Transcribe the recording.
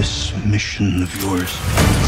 This mission of yours.